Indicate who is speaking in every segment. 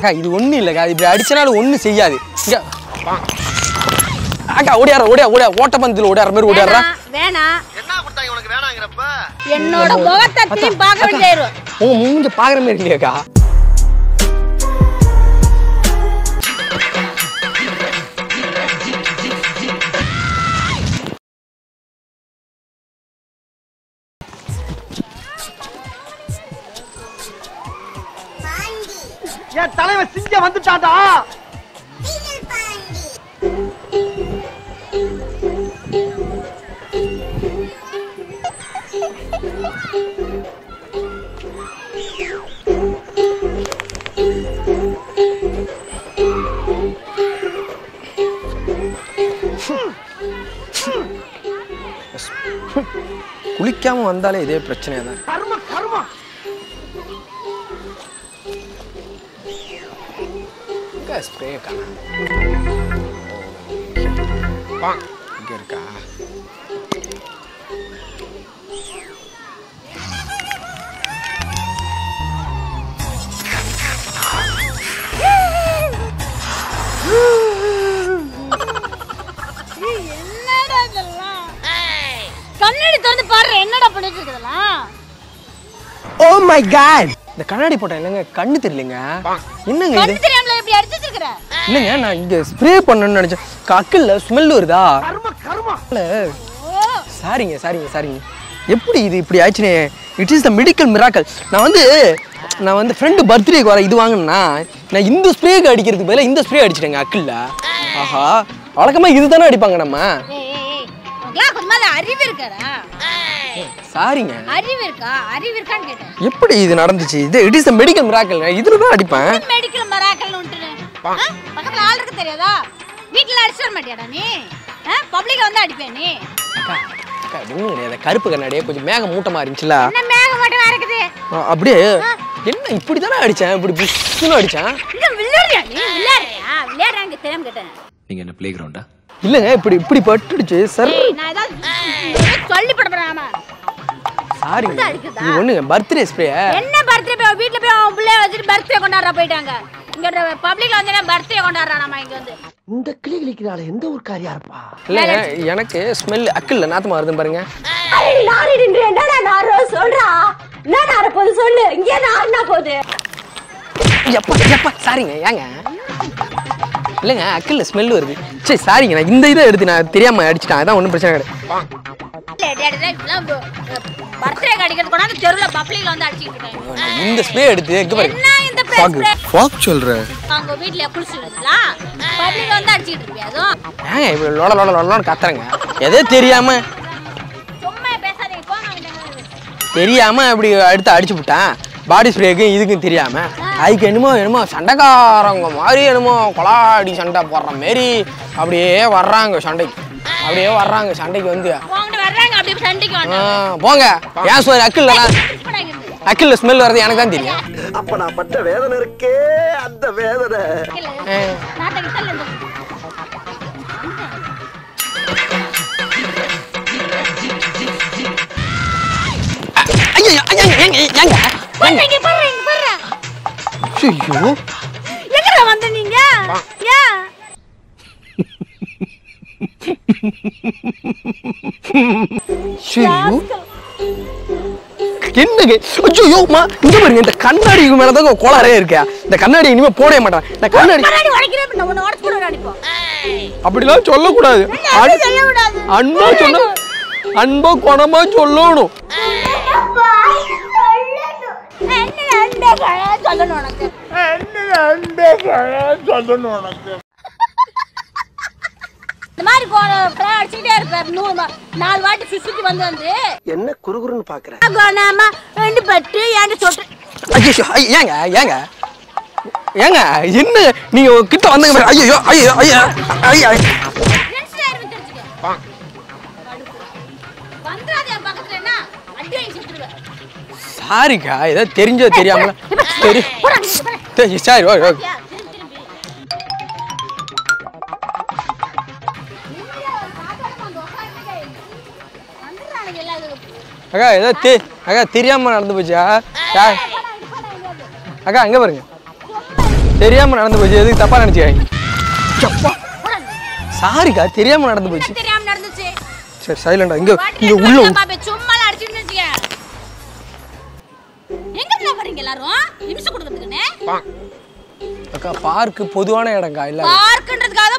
Speaker 1: அக்கா இது ஒன்றும் இல்லைக்கா. இப்படி அடிச்சனாலும் ஒன்றும் செய்யாது. இங்க அக்கா ஓடியார ஓடியா ஓடியா. ஓட்டப்பந்தத்தில் ஓடியார மாதிரி ஓடியாரா
Speaker 2: வேணாம்,
Speaker 3: என்ன கொடுத்தாங்க உனக்கு வேணாங்கிறப்ப?
Speaker 2: என்னோட முகத்தை பார்க்க வேண்டியிரும்
Speaker 1: உங்க மூஞ்ச பாக்குற மாதிரி இல்லையாக்கா
Speaker 3: என் தலைவன் சிங்க வந்துட்டான்டா.
Speaker 1: குளிக்காம வந்தாலே இதே பிரச்சனையா தான் ஸ்ப்ரே அக்கா இங்க இருக்கா
Speaker 2: கண்ணாடி திறந்து பாரு என்னடா பண்ணிட்டு இருக்குதெல்லாம்
Speaker 1: ஓ மை காட் இந்த கண்ணாடி போட்டேன் இல்லைங்க கண்ணு தெரியலங்க. என்னங்க இது?
Speaker 2: இப்படி அடிச்சு வச்சிருக்கிற
Speaker 1: இல்லைங்க நான் இங்க ஸ்ப்ரே பண்ணணும்னு நினைச்சேன். கக்கில் ஸ்மெல் வருதா?
Speaker 3: கர்ம கர்ம.
Speaker 1: சாரிங்க சாரிங்க சாரிங்க. எப்படி இது இப்படி ஆச்சுனே it is the medical miracle நான் வந்து நான் வந்து ஃப்ரெண்டு பர்த்டேக்கு வர இது வாங்கினா நான் இந்த ஸ்ப்ரேக்கு அடிக்கிறதுக்கு பதிலாக இந்த ஸ்ப்ரே அடிச்சிட்டேங்க அக்கில்ல. ஆஹா. வழக்கமாக இது தானே அடிப்பாங்க நம்ம.
Speaker 2: அறிவு இருக்காடா?
Speaker 1: சாரிங்க.
Speaker 2: அறிவு இருக்கா? அறிவு இருக்கான்னு கேட்டேன்.
Speaker 1: எப்படி இது நடந்துச்சு? இது it is the medical miracle இதில் தான் அடிப்பேன்.
Speaker 2: மெடிக்கல் பக்கத்துல ஆள் இருக்கு தெரியாதா? வீட்டுல அடிச்சு வர மாட்டியாடா நீ? பப்ளிக்ல வந்து அடிப்பேன் நீ.
Speaker 1: கிடையாது கருப்பு கண்ணாடியே கொஞ்சம் மேக மூட்டமாக இருந்துச்சுல.
Speaker 2: என்ன மேக மட்டும் இருக்குது?
Speaker 1: அப்படியே? என்ன இப்படி தானே அடித்தேன் இப்படி
Speaker 2: இங்க விளையாடுறியா நீ? விளையாடுறியா விளையாடுறாங்க தெரியாம கேட்டேன்
Speaker 4: நீங்க என்ன பிளே கிரவுண்டா
Speaker 1: இல்லைங்க இப்படி இப்படி பட்டுடுச்சு. சார்.
Speaker 2: ஏய் நான் ஏதாவது சொல்லி போட போறேன் ஆமா.
Speaker 1: சாரிங்க
Speaker 2: இது அடிக்குதா?
Speaker 1: இது ஒண்ணுங்க பர்த்டே ஸ்ப்ரே
Speaker 2: என்ன பர்த்டே போய் வீட்ல போய் அவன் பிள்ளைய வச்சுட்டு பர்த்டே கொண்டாடுற போயிட்டாங்க. இங்க பப்ளிக்ல வந்து பர்த்டே இங்க வந்து?
Speaker 3: இந்த கிளி கிளிக்கிறாள் எந்த ஒரு காரியா இருப்பா?
Speaker 1: இல்லைங்க எனக்கு ஸ்மெல் அக்கில் நாத்தமா வருது பாருங்க.
Speaker 2: என்னடா நாரோ சொல்றா? என்ன நார போது சொல்லு. இங்கே நார்னா போகுது?
Speaker 1: எப்பா எப்பா சாரிங்க ஏங்க? இல்லைங்க அக்கில் ஸ்மெல் வருது. சரி சாரிங்க நான் இந்த இதை எடுத்து நான் தெரியாம அடிச்சிட்டேன். அதான் ஒன்றும் பிரச்சனை கிடையாது. இந்த ஸ்ப்ரே எடுத்து எங்க பாருங்க
Speaker 2: பிரச்சனை
Speaker 1: ஃபாக் சொல்ற?
Speaker 2: அவங்க வீட்ல வந்து அடிச்சிட்டு
Speaker 1: ஏங்க லொடன்னு கத்துறங்க. எதோ தெரியாம.
Speaker 2: சும்மா பேசாதீங்க போங்க அவங்க
Speaker 1: தெரியாம இப்படி எடுத்து அடிச்சு விட்டேன் பாடி ஸ்ப்ரேக்கும் இதுக்கும் தெரியாம? அதுக்கு என்னமோ என்னமோ சண்டைக்காரங்க மாதிரி என்னமோ கொலாடி சண்டை போடுற மாரி அப்படியே வர்றாங்க சண்டைக்கு. அப்படியே வர்றாங்க சண்டைக்கு வந்து.
Speaker 2: போங்க.
Speaker 1: ஏன் சொல்லி
Speaker 2: பண்ணாங்க
Speaker 1: அக்கில் ஸ்மெல் வர்றது எனக்கு தான் தெரியும்.
Speaker 3: அப்ப நான் பட்ட வேதனை இருக்கே அந்த வேதனை.
Speaker 2: வந்த நீங்க? ஏன்
Speaker 1: என்னங்க? ஐயோ மா இங்க பாருங்க இந்த கண்ணாடி மேல தான் கோளாறே இருக்கா. இந்த கண்ணாடி இனிமே போடவே மாட்டேன். இந்த கண்ணாடி
Speaker 2: கண்ணாடி உடைக்கிறேன் நான் உன்னை உடைச்சு போடுறேன் அடிப்போம்
Speaker 1: அப்படிலாம் சொல்லக்கூடாது. அன்பா சொன்ன அன்பா குணமா சொல்லணும்.
Speaker 2: என்ன ரெண்டே கழகம் சொல்லணும் உனக்கு? இந்த மாதிரி அடிச்சுக்கிட்டே இருப்பார். நூறு நாலு வாட்டி சுத்தி வந்து வந்து.
Speaker 3: என்ன குறுகுறுன்னு பாக்குற?
Speaker 2: கோணாம ரெண்டு பட்டு சொட்டு.
Speaker 1: ஐயோ ஏங்க ஏங்க. ஏங்க என்ன? நீங்க கிட்ட வந்தங்க ஐயோ ஐயோ ஐயோ ஐயோ சாரிக்கா ஏதோ தெரிஞ்சோ தெரியாமல? சரி. சரி ஓகே ஓகே அக்கா ஏதோ தெ அக்கா தெரியாம நடந்து போச்சா. அக்கா அங்க பாருங்க. தெரியாம நடந்து போச்சு. எதுக்கு தப்பா நினைச்சுக்காங்க சாரிக்கா தெரியாம நடந்து போச்சு. சரி சைலண்டா இங்க இங்க உள்ள அக்கா பார்க்கு பொதுவான இடம்க்கா இல்ல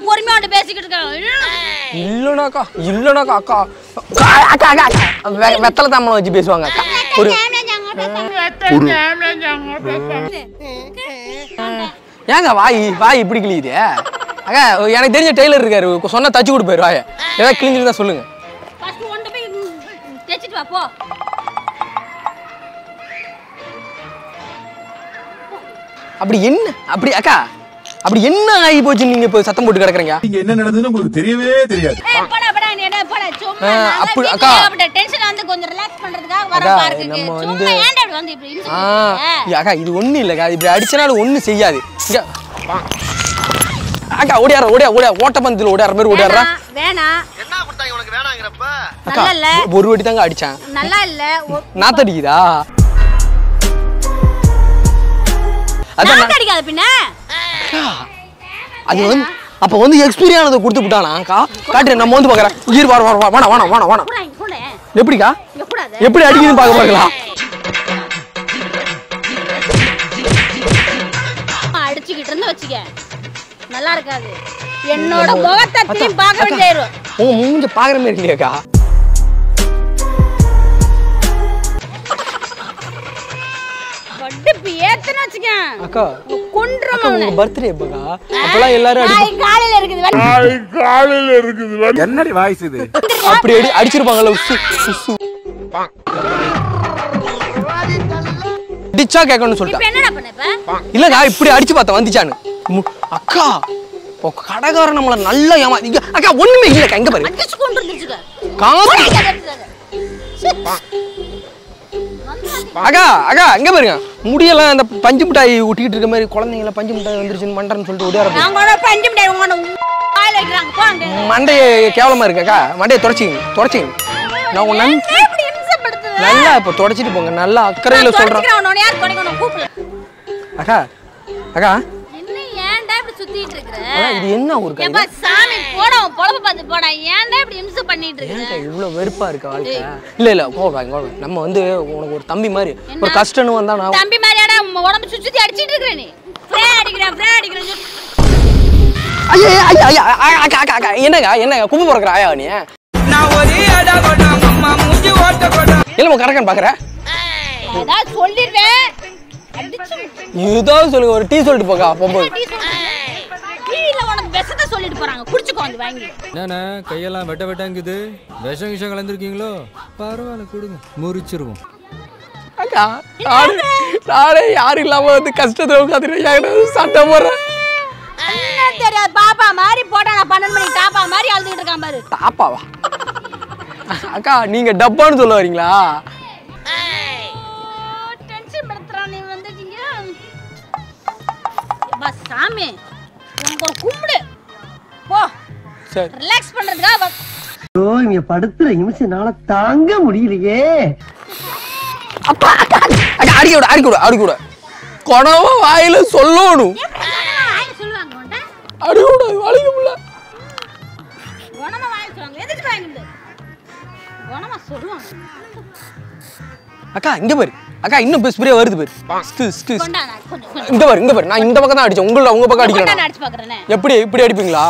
Speaker 2: தான் பொறுமையா வந்து பேசிக்கிட்டு இருக்காங்க.
Speaker 1: இல்லனாக்கா இல்லனாக்கா அக்கா அக்கா, அக்கா அக்கா அக்கா. வெ- வெத்தலை தாம்பளம் வச்சு பேசுவாங்க அக்கா. ஒரு ஏங்க வாய் வாய் இப்படி கிழியுது? அக்கா எனக்கு தெரிஞ்ச டெய்லர் இருக்காரு சொன்னா தச்சு கொடுப்பாரு வாய. ஏதாவது கிழிஞ்சிருந்தா சொல்லுங்க. அப்படி என்ன? அப்படி அக்கா அப்படி என்ன ஆகி போச்சு? நீங்க இப்போ சத்தம் போட்டு கிடக்குறீங்க?
Speaker 4: இங்க என்ன நடந்ததுன்னு உங்களுக்கு தெரியவே தெரியாது.
Speaker 1: அப்படி- அக்கா. நம்ம வந்து-? அக்கா இது ஒண்ணும் இல்லக்கா இப்படி அடிச்சனாலும் ஒண்ணும் செய்யாது. இங்க அக்கா ஓடியார ஓடியா ஓடியா. ஓட்டப்பந்தத்தில் ஓடியார மாதிரி ஓடியாரா
Speaker 2: வேணாம்.
Speaker 1: ஒரு வாட்டி தாங்க அடிச்சேன்.
Speaker 2: நல்லா இல்ல. ஒ-
Speaker 1: நாத்தடிக்குதா அதான்
Speaker 2: நாக்கு அடிக்காத பின்ன.
Speaker 1: அக்கா, அது வந்து அப்ப வந்து எக்ஸ்பீரியன் ஆனதை கொடுத்து விட்டானா அக்கா? காட்டுறேன் நம்ம வந்து பாக்குறேன். ஈர் வார வார வாணா வாணா வாணா வாணா
Speaker 2: கூட இங்க கூட.
Speaker 1: எப்படிக்கா? எப்படி அடிக்குதுன்னு பார்க்க பாருங்களா
Speaker 2: அடிச்சுக்கிட்டு இருந்து வச்சுக்க. நல்லா இருக்காது. என்னோட முகத்தை பார்க்க வேண்டியிரும்
Speaker 1: உங்க மூஞ்ச பாக்குற மாதிரி இல்லையாக்கா
Speaker 2: இப்ப ஏத்துன்னு வச்சுக்க.
Speaker 1: அக்கா
Speaker 2: கொன்றும்
Speaker 1: உங்க பர்த்டே எப்பக்கா? அப்பெல்லாம் எல்லாரும் அடி
Speaker 2: நாய் காலையில இருக்குது வேலை.
Speaker 4: என்னடி வாய்ஸ் இது?
Speaker 1: அப்படி அடி அடிச்சிருப்பாங்கல்ல உசு உசு. அடிச்சா கேட்கணும்னு
Speaker 2: இப்ப
Speaker 1: சொல்லிட்டேன்
Speaker 2: என்னடா பண்ண
Speaker 1: இல்லக்கா இப்படி அடிச்சு பார்த்தேன் வந்துச்சான்னு. மு- அக்கா இப்போ கடைக்காரன் நம்மள நல்லா ஏமா அக்கா ஒண்ணுமே இல்லக்கா எங்க பாரு. காசு அக்கா அக்கா எங்க பாருங்க. முடியெல்லாம் அந்த பஞ்சு மிட்டாய் ஊட்டிக்கிட்டு இருக்க மாதிரி குழந்தைங்கள பஞ்சு மிட்டாய் வந்துருச்சுன்னு மண்டன்னு சொல்லிட்டு
Speaker 2: போங்க.
Speaker 1: மண்டைய கேவலமா இருக்குக்கா மண்டையை தொடச்சிங்க தொடச்சிங்க. நான்
Speaker 2: இம்சப்படுத்துவ
Speaker 1: நல்லா இப்போ தொடச்சிட்டு போங்க. நல்லா அக்கறையில
Speaker 2: கூப்பிடல
Speaker 1: அக்கா அக்கா.
Speaker 2: சுத்திட்டு இருக்கிற
Speaker 1: அக்கா, இது என்ன ஊருக்கா
Speaker 2: ஏப்பா சாமி போடா உன் பொழப்ப பார்த்து போடா. ஏன்டா இப்படி இம்சம் பண்ணிட்டு
Speaker 1: ஏன்க்கா
Speaker 2: இருக்கிற
Speaker 1: இவ்வளவு வெறுப்பா இருக்கு வாழ்க்கை? இல்ல இல்ல நம்ம வந்து உனக்கு ஒரு தம்பி மாதிரி ஒரு கஷ்டம்னு வந்தா நான்
Speaker 2: தம்பி மாதிரியாடா உடம்பு சுத்தி அடிச்சிட்டு இருக்கிற நீ. ஃப்ரே அடிக்கிறேன் ஃப்ரே அடிக்கிறேன் சொல்லி-
Speaker 1: ஐயா ஐயா ஐயா ஐயா, அக்கா அக்கா அக்கா என்னங்க என்னங்க கும்பு போறக்கிற ஆயா நீ? இல்ல கரெக்டாக பாக்குற?
Speaker 2: ஏதாவது சொல்லிடுவேன் அடிச்சு
Speaker 1: ஏதாவது சொல்லுங்க ஒரு டீ சொல்லிட்டு போக்கா போகும்போது.
Speaker 2: சொல்லிட்டு போறாங்க. குடிச்சுக்கோ வந்து வாங்கி.
Speaker 5: என்னண்ணே கையெல்லாம் வெட்ட வெட்டாங்குது. விஷம் விஷம் கலந்துருக்கீங்களோ? பரவாயில்ல கொடுங்க. முறிச்சிருவோம்.
Speaker 1: அக்கா நானே நானே யாரும் இல்லாம வந்து கஷ்டத்தை உட்காந்துட்டு சண்டை போடுறேன்
Speaker 2: தெரியாது பாப்பா மாதிரி போட்டா நான் பன்னெண்டு மணிக்கு மாதிரி அழுதுகிட்டு இருக்கான் பாரு.
Speaker 1: தாப்பாவா? அக்கா நீங்க டப்பான்னு சொல்ல வரீங்களா?
Speaker 2: சாமி
Speaker 1: சரி.
Speaker 2: ரிலாக்ஸ் பண்றதுக்காக
Speaker 3: ஐயோ இங்க படுத்துற நிமிஷம்னால தாங்க முடியலையே.
Speaker 1: அப்பா அடிக்க விட அடிக்க விட அடிக்க விட. கொணவ வாயில சொல்லணும். அடிக்க விட வலிக்க முடியல.
Speaker 2: குணமா வாயில சொல்லுவாங்க. எதுக்கு வாங்கிட்டு குணமா சொல்லுவாங்க.
Speaker 1: அக்கா இங்க பாரு. அக்கா இன்னும் ஸ்ப்ரே வருது பாரு. இங்க பாரு இங்க பாரு. நான் இந்த பக்கம் தான் அடிச்சேன். உங்கள உங்க பக்கம் அடிக்கிறேன் எப்படி இப்படி அடிப்பீங்களா?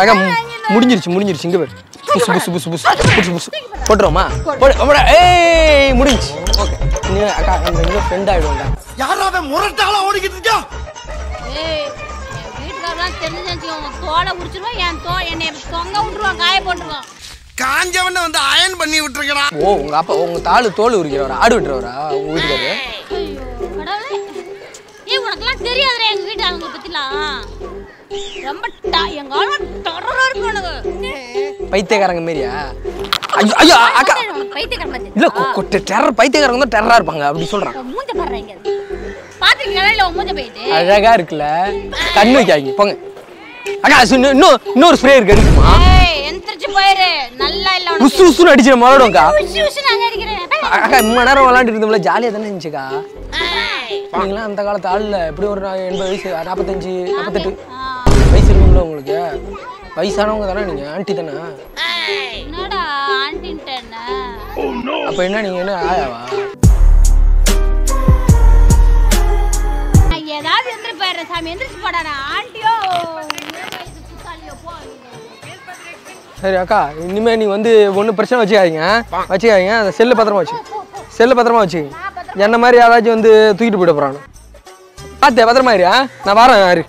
Speaker 1: அக்கா முடிஞ்சிருச்சு முடிஞ்சிருச்சு. இங்க பாரு. புசு புசு புசு புசு புசு புசு போட்டுருவோமா போடு. அப்புறம் ஏய் முடிஞ்சு ஓகே. நீ அக்கா அந்த இங்க ஃப்ரெண்ட் ஆயிடுவோம்டா
Speaker 3: யாராவது முரட்டால ஓடிக்கிட்டு இருக்கா காஞ்சவன வந்து அயன் பண்ணி விட்டுருக்கா
Speaker 1: ஓ உங்க அப்பா உங்க தாளு தோல் உரிக்கிறவரா? ஆடு விட்டுறவரா? உங்க வீட்டுக்காரு?
Speaker 2: ஐயோ கடவுளே. ஏய் உனக்கெல்லாம் தெரியாதுடா எங்க வீட்டு அவங்க பத்திலாம். ரொம்ப ட- எங்க ஆளு டெரரா இருக்கு உனக்கு
Speaker 1: பைத்தியக்காரங்க மாரியா? ஐயோ ஐயோ அக்கா.
Speaker 2: உனக்கு பைத்தியக்கார மாதிரி.
Speaker 1: இல்ல டெரர் பைத்தியக்காரங்க தான் டெரரா இருப்பாங்க அப்படி
Speaker 2: மூஞ்ச இல்ல மூஞ்ச போயிட்டு?
Speaker 1: அழகா இருக்குல்ல. கண்ணு வைக்காதீங்க போங்க. அக்கா இன்னும் இன்னொரு ஸ்ப்ரே இருக்கு எடுக்குமா
Speaker 2: ஏய் எந்திரிச்சு போயிரு. நல்லா இல்ல
Speaker 1: உசு உசுன்னு
Speaker 2: நாங்க அடிக்கிறேன்.
Speaker 1: அக்கா இம்ம நேரம் விளாண்டுட்டு இருந்தோம்ல ஜாலியாக தானே இருந்துச்சுக்கா நீங்களாம் அந்த காலத்து ஆளில் எப்படி ஒரு எண்பது வயசு நாற்பத்தஞ்சு நாற்பத்தெட்டு வயசு இருக்கும்ல உங்களுக்கு? வயசானவங்க தானே நீங்கள் ஆண்டி தானே?
Speaker 2: என்னடா ஆண்டின்ட்டு என்ன?
Speaker 1: அப்போ என்ன நீங்கள் என்ன ஆயாவா?
Speaker 2: ஏதாவது எந்திரி போயிடுறேன் சாமி. எந்திரிச்சு போடா நான் ஆண்டியோ
Speaker 1: சரி அக்கா இனிமேல் நீ வந்து ஒன்றும் பிரச்சனை வச்சுக்காதீங்க. வச்சுக்காதீங்க. அந்த செல்லு பத்திரமா வச்சு செல்லு பத்திரமா வச்சுக்கங்க என்ன மாதிரி யாராச்சும் வந்து தூக்கிட்டு போயிட போகிறானு பார்த்து பத்திரமா இரு? நான் வரேன் யாரு